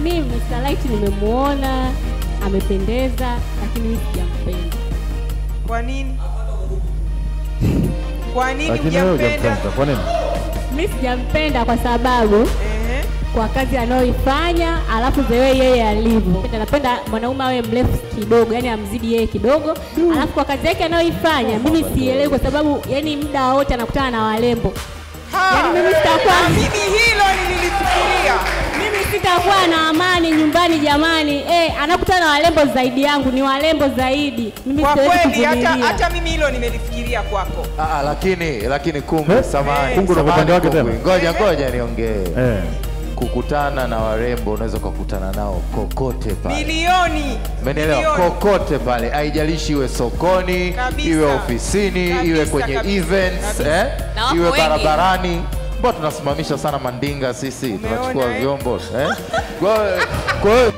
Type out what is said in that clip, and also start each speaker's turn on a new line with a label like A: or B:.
A: mimi Mr. Light nimemuona amependeza, lakini mimi sijampenda.
B: Kwa nini? Kwa nini
C: Lakini wewe
B: hujampenda?
C: hujampenda. Kwa nini?
A: Mimi sijampenda kwa sababu
B: Ehe.
A: kwa kazi anayoifanya, alafu zewe yeye alivyo. Napenda mwanaume awe mrefu kidogo, yani amzidi yeye kidogo, alafu kwa kazi yake anayoifanya mimi sielewi, kwa sababu yani muda wote anakutana na walembo
B: Ha,
A: Yaani mimi sitakuwa- sitakuwa na amani nyumbani jamani. Eh, anakutana na warembo zaidi yangu, ni warembo zaidi. Mimi
B: Kwa kweli hata, hata mimi hilo nimelifikiria kwako.
D: Ah, ah, lakini lakini kungu
C: Eh?
D: samani.
C: Kungu na upande wake tena?
D: Ngoja ngoja niongee.
C: Eh.
D: Kukutana na warembo unaweza ukakutana nao kokote pale.
B: Milioni.
D: Umenielewa? Kokote pale, haijalishi iwe sokoni,
B: Kabisa.
D: iwe ofisini,
B: Kabisa,
D: iwe kwenye
B: kabisa,
D: events,
B: kabisa.
D: eh?
E: Na
D: iwe barabarani. Mbona tunasimamisha sana mandinga sisi,
B: Umeona,
D: tunachukua
B: eh?
D: vyombo eh? Kwa kwa hiyo